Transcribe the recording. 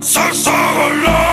Ça sort là